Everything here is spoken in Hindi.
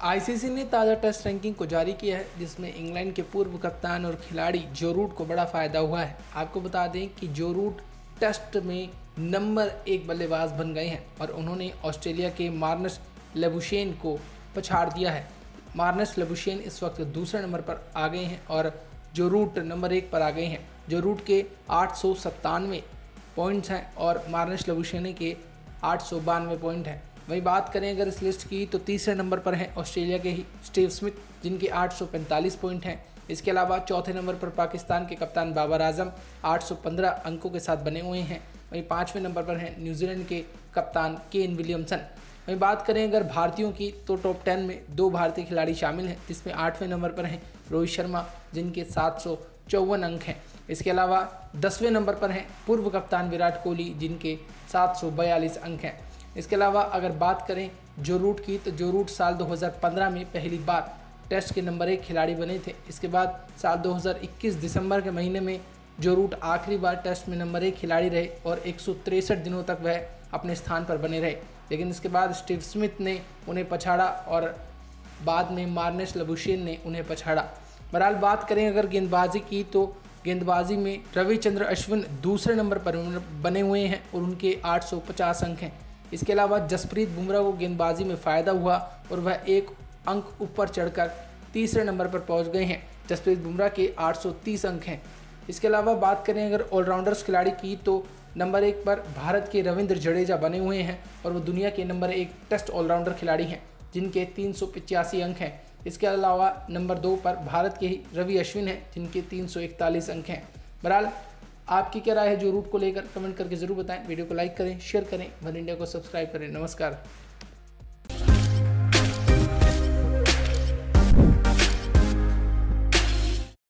आईसीसी ने ताज़ा टेस्ट रैंकिंग को जारी किया है, जिसमें इंग्लैंड के पूर्व कप्तान और खिलाड़ी जो रूट को बड़ा फ़ायदा हुआ है। आपको बता दें कि जो रूट टेस्ट में नंबर एक बल्लेबाज बन गए हैं और उन्होंने ऑस्ट्रेलिया के मार्नस लेबुशेन को पछाड़ दिया है। मार्नस लेबुशेन इस वक्त दूसरे नंबर पर आ गए हैं और जो रूट नंबर एक पर आ गए हैं। जो रूट के आठ सौ सतानवे पॉइंट्स हैं और मार्नस लेबुशेने के आठ सौ बानवे पॉइंट हैं। वहीं बात करें अगर इस लिस्ट की तो तीसरे नंबर पर हैं ऑस्ट्रेलिया के ही स्टीव स्मिथ, जिनके 845 पॉइंट हैं। इसके अलावा चौथे नंबर पर पाकिस्तान के कप्तान बाबर आज़म 815 अंकों के साथ बने हुए हैं। वहीं पाँचवें नंबर पर हैं न्यूजीलैंड के कप्तान केन विलियमसन। वहीं बात करें अगर भारतीयों की तो टॉप टेन में दो भारतीय खिलाड़ी शामिल हैं, जिसमें आठवें नंबर पर हैं रोहित शर्मा, जिनके सात चौवन अंक हैं। इसके अलावा दसवें नंबर पर हैं पूर्व कप्तान विराट कोहली, जिनके सात सौ बयालीस अंक हैं। इसके अलावा अगर बात करें जो रूट की तो जो रूट साल 2015 में पहली बार टेस्ट के नंबर एक खिलाड़ी बने थे, इसके बाद साल 2021 दिसंबर के महीने में जो रूट आखिरी बार टेस्ट में नंबर एक खिलाड़ी रहे और एक दिनों तक वह अपने स्थान पर बने रहे। लेकिन इसके बाद स्टीव स्मिथ ने उन्हें पछाड़ा और बाद में मार्नेस लबुशेन ने उन्हें पछाड़ा। बहरहाल बात करें अगर गेंदबाजी की तो गेंदबाजी में रविचंद्र अश्विन दूसरे नंबर पर बने हुए हैं और उनके 850 अंक हैं। इसके अलावा जसप्रीत बुमराह को गेंदबाजी में फ़ायदा हुआ और वह एक अंक ऊपर चढ़कर तीसरे नंबर पर पहुँच गए हैं। जसप्रीत बुमराह के 830 अंक हैं। इसके अलावा बात करें अगर ऑलराउंडर्स खिलाड़ी की तो नंबर एक पर भारत के रविंद्र जडेजा बने हुए हैं और वो दुनिया के नंबर एक टेस्ट ऑलराउंडर खिलाड़ी हैं, जिनके तीन अंक हैं। इसके अलावा नंबर दो पर भारत के ही रवि अश्विन हैं, जिनके तीन सौ इकतालीस अंक हैं। बहरहाल आपकी क्या राय है जो रूट को लेकर कमेंट करके ज़रूर बताएँ। वीडियो को लाइक करें शेयर करें। वन इंडिया को सब्सक्राइब करें। नमस्कार।